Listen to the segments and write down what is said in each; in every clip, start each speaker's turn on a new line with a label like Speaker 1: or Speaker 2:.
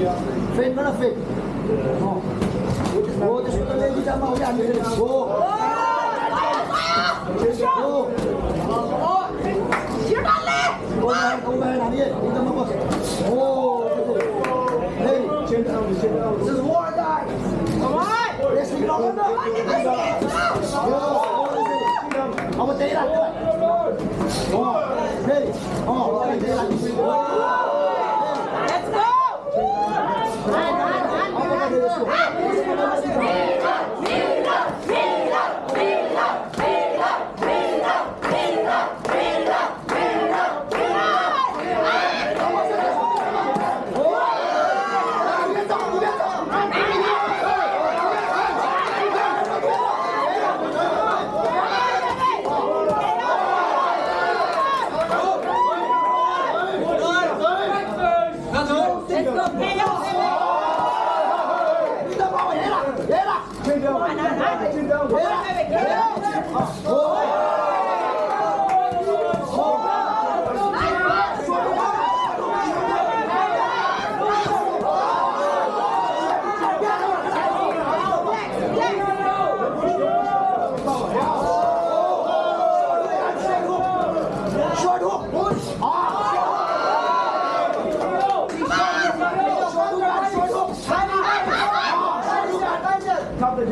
Speaker 1: Mana fake? Oh. Oh, dia suka lagi sama orang ni. Oh. Oh. Kau main, kau main nak ni. Kita mau bos. Oh, betul. Hey, this is war guy. Yes, we know. Oh, ông thấy là các bạn. Oh, hey, oh,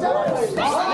Speaker 1: Don't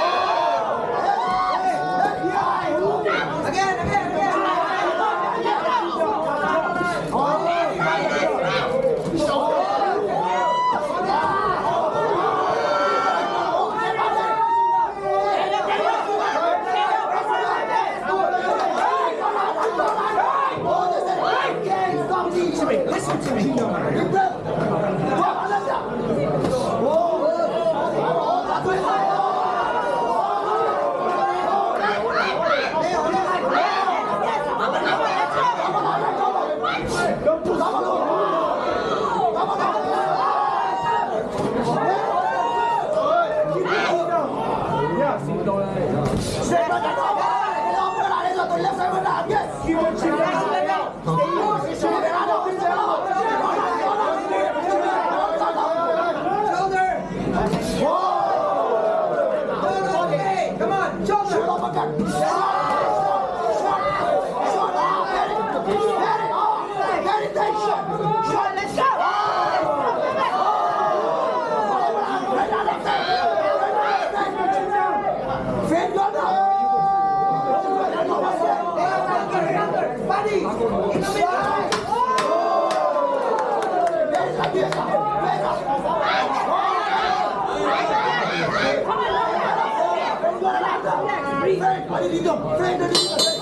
Speaker 1: Hadi gidiyorum. Fred hadi gidiyorum.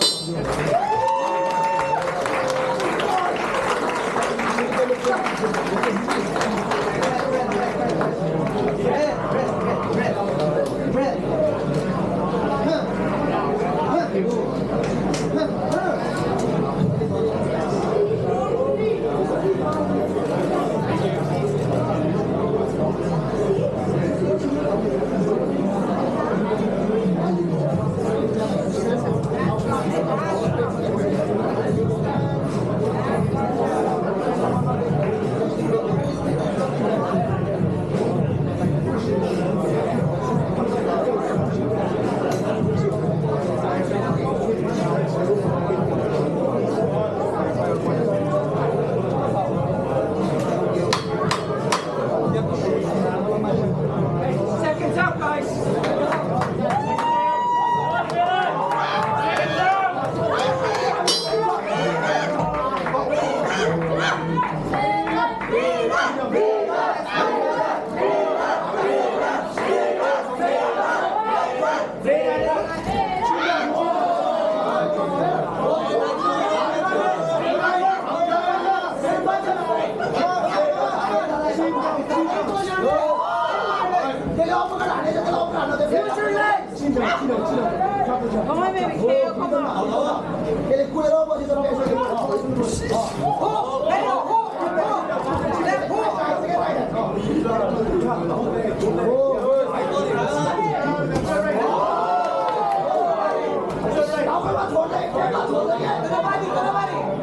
Speaker 1: 내가 업무를 안 해줬거든 업무를 안 하대 진짜 진짜 진짜 정말 매비 개요 컴온 얘네 꿀에 넣어버리도록 해서 어? 어?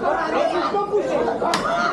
Speaker 1: 咱俩不小